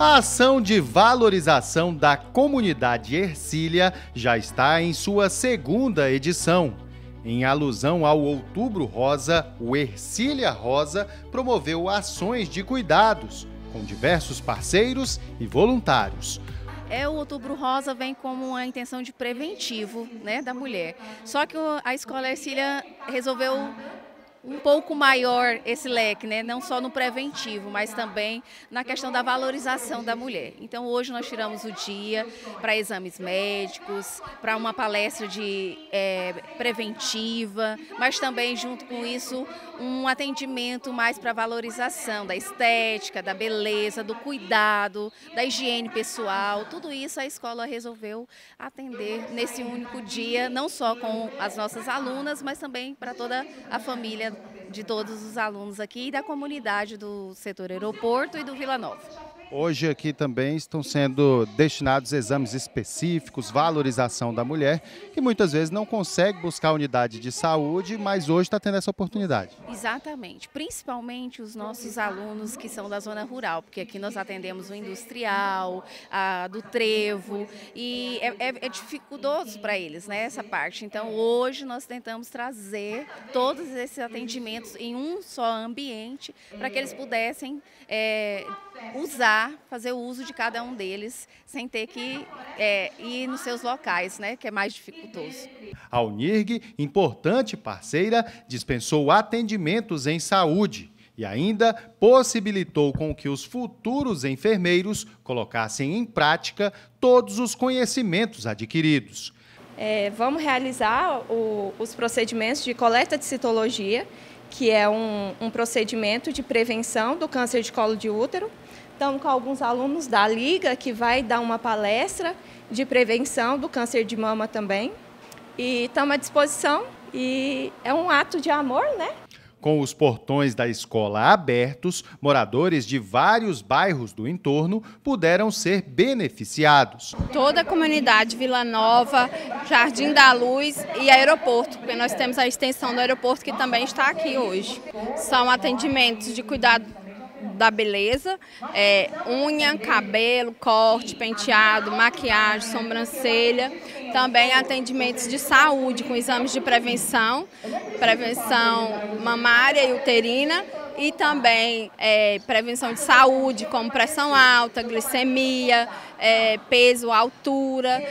A ação de valorização da comunidade Ercília já está em sua segunda edição. Em alusão ao Outubro Rosa, o Ercília Rosa promoveu ações de cuidados com diversos parceiros e voluntários. É, o Outubro Rosa vem como uma intenção de preventivo né, da mulher. Só que a Escola Ercília resolveu um pouco maior esse leque, né? não só no preventivo, mas também na questão da valorização da mulher. Então hoje nós tiramos o dia para exames médicos, para uma palestra de é, preventiva, mas também junto com isso um atendimento mais para valorização da estética, da beleza, do cuidado, da higiene pessoal. Tudo isso a escola resolveu atender nesse único dia, não só com as nossas alunas, mas também para toda a família de todos os alunos aqui e da comunidade do setor aeroporto e do Vila Nova. Hoje aqui também estão sendo destinados exames específicos, valorização da mulher, que muitas vezes não consegue buscar unidade de saúde, mas hoje está tendo essa oportunidade. Exatamente, principalmente os nossos alunos que são da zona rural, porque aqui nós atendemos o industrial, a do trevo, e é, é, é dificultoso para eles né, essa parte. Então hoje nós tentamos trazer todos esses atendimentos em um só ambiente para que eles pudessem é, usar, fazer o uso de cada um deles, sem ter que é, ir nos seus locais, né, que é mais dificultoso. A Unirg, importante parceira, dispensou atendimentos em saúde e ainda possibilitou com que os futuros enfermeiros colocassem em prática todos os conhecimentos adquiridos. É, vamos realizar o, os procedimentos de coleta de citologia, que é um, um procedimento de prevenção do câncer de colo de útero, Estamos com alguns alunos da Liga que vai dar uma palestra de prevenção do câncer de mama também. E estamos à disposição e é um ato de amor, né? Com os portões da escola abertos, moradores de vários bairros do entorno puderam ser beneficiados. Toda a comunidade Vila Nova, Jardim da Luz e aeroporto, porque nós temos a extensão do aeroporto que também está aqui hoje. São atendimentos de cuidado da beleza, é, unha, cabelo, corte, penteado, maquiagem, sobrancelha. Também atendimentos de saúde com exames de prevenção, prevenção mamária e uterina e também é, prevenção de saúde, como pressão alta, glicemia, é, peso, altura,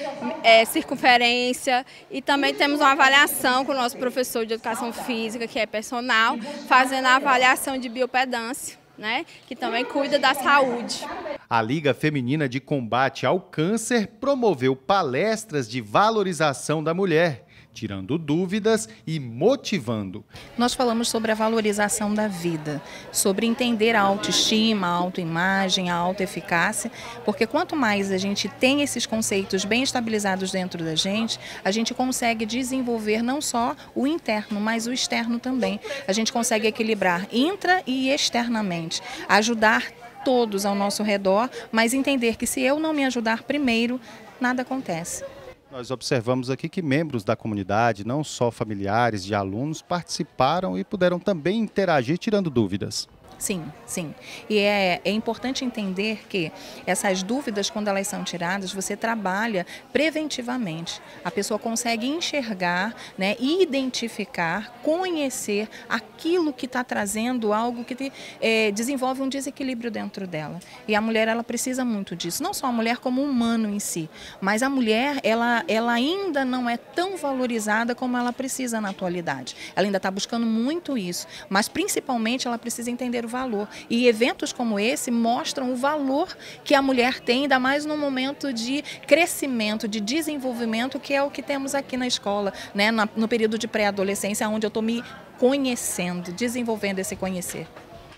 é, circunferência. E também temos uma avaliação com o nosso professor de educação física, que é personal, fazendo a avaliação de biopedância né, que também cuida da saúde. A Liga Feminina de Combate ao Câncer promoveu palestras de valorização da mulher tirando dúvidas e motivando. Nós falamos sobre a valorização da vida, sobre entender a autoestima, a autoimagem, a autoeficácia, porque quanto mais a gente tem esses conceitos bem estabilizados dentro da gente, a gente consegue desenvolver não só o interno, mas o externo também. A gente consegue equilibrar intra e externamente, ajudar todos ao nosso redor, mas entender que se eu não me ajudar primeiro, nada acontece. Nós observamos aqui que membros da comunidade, não só familiares de alunos, participaram e puderam também interagir tirando dúvidas. Sim, sim. E é, é importante entender que essas dúvidas, quando elas são tiradas, você trabalha preventivamente. A pessoa consegue enxergar, né, identificar, conhecer aquilo que está trazendo algo que te, é, desenvolve um desequilíbrio dentro dela. E a mulher, ela precisa muito disso. Não só a mulher como o humano em si, mas a mulher, ela, ela ainda não é tão valorizada como ela precisa na atualidade. Ela ainda está buscando muito isso, mas principalmente ela precisa entender o valor. E eventos como esse mostram o valor que a mulher tem, ainda mais no momento de crescimento, de desenvolvimento, que é o que temos aqui na escola, né? no período de pré-adolescência, onde eu estou me conhecendo, desenvolvendo esse conhecer.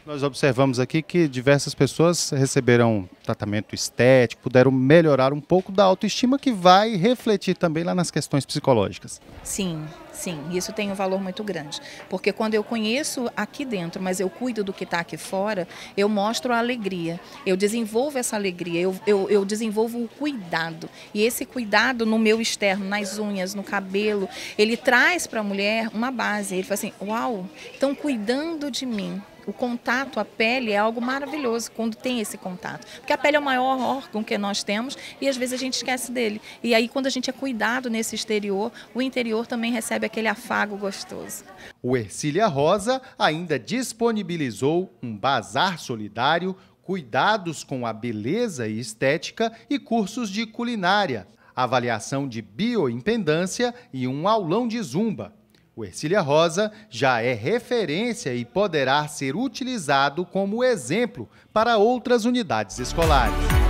Nós observamos aqui que diversas pessoas receberam tratamento estético, puderam melhorar um pouco da autoestima que vai refletir também lá nas questões psicológicas. Sim, sim, isso tem um valor muito grande. Porque quando eu conheço aqui dentro, mas eu cuido do que está aqui fora, eu mostro a alegria, eu desenvolvo essa alegria, eu, eu, eu desenvolvo o cuidado. E esse cuidado no meu externo, nas unhas, no cabelo, ele traz para a mulher uma base. Ele fala assim: Uau, estão cuidando de mim O contato, a pele é algo maravilhoso quando tem esse contato. Porque a pele é o maior órgão que nós temos e às vezes a gente esquece dele. E aí, quando a gente é cuidado nesse exterior, o interior também recebe aquele afago gostoso. O Ercília Rosa ainda disponibilizou um bazar solidário, cuidados com a beleza e estética e cursos de culinária, avaliação de bioimpedância e um aulão de zumba. O Ercília Rosa já é referência e poderá ser utilizado como exemplo para outras unidades escolares.